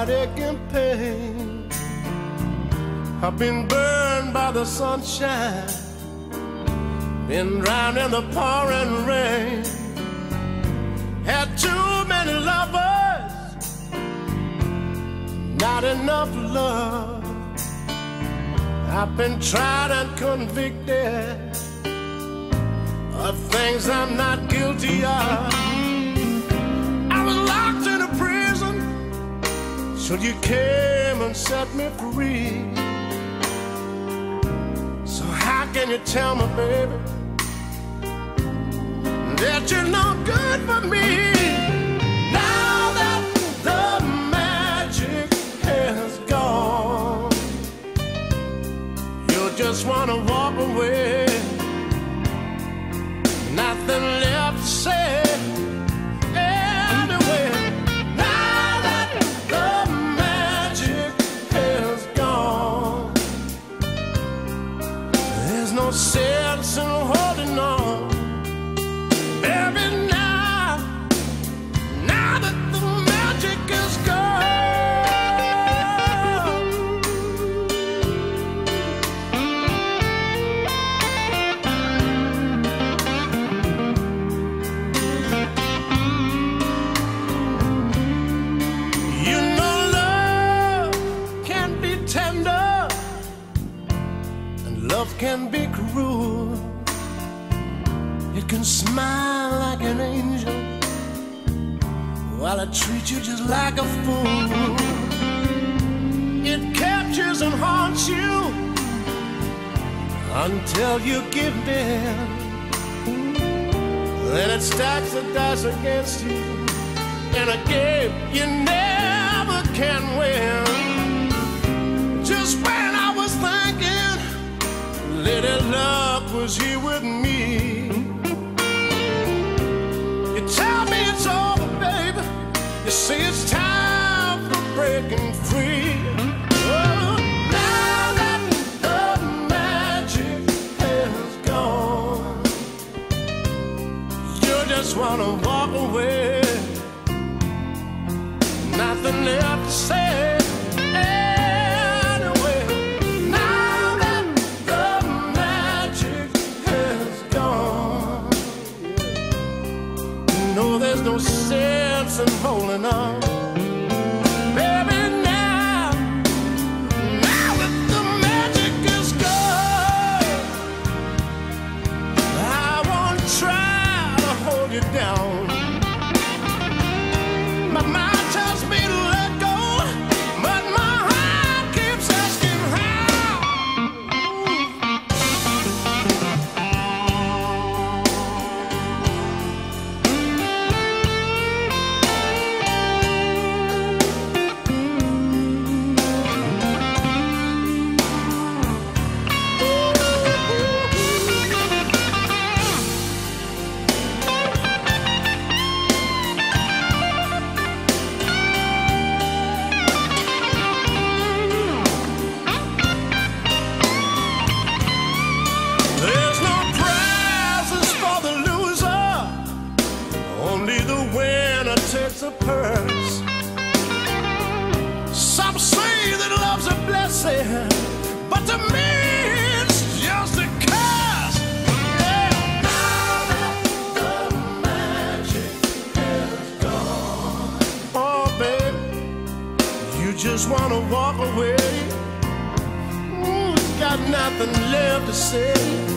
heartache, and pain. I've been burned by the sunshine, been drowned in the pouring rain. Had too many lovers, not enough love. I've been tried and convicted of things I'm not guilty of. I was locked in a prison, so you came and set me free. So how can you tell me, baby, that you're no good for me? No holding on. Baby, now, now that the magic is gone. You know love can be tender and love can be cruel. It can smile like an angel while it treats you just like a fool. It captures and haunts you until you give in. Then it stacks the dice against you in a game you never can win. Just when Luck was here with me. You tell me it's over, baby. You say it's time for breaking free. There's no sense in holding on. Some say that love's a blessing, but to me it's just a curse. Oh you just wanna walk away. Ooh, got nothing left to say.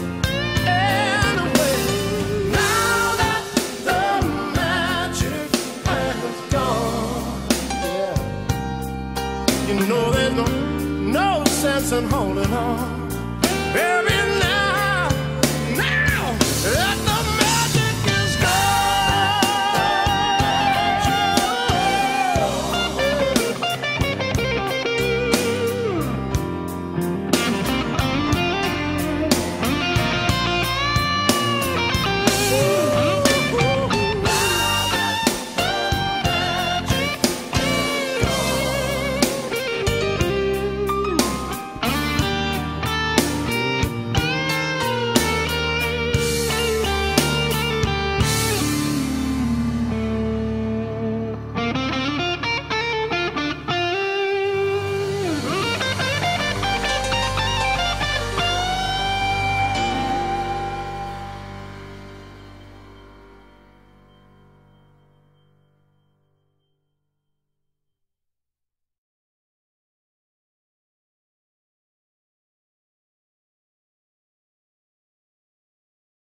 sense holding on. Every.